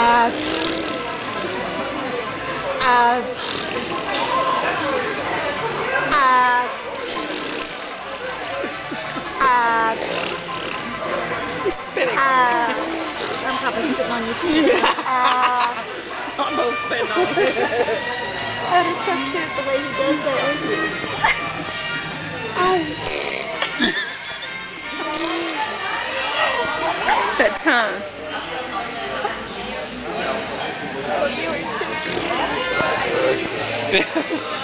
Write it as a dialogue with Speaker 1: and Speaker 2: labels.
Speaker 1: Uh, uh, uh, uh,
Speaker 2: Spinning. Uh,
Speaker 1: I'm probably spitting on you too. Yeah. Uh,
Speaker 2: I'm both spitting on you.
Speaker 1: that is so cute the way he does that. oh.
Speaker 2: that tongue.
Speaker 1: Cute.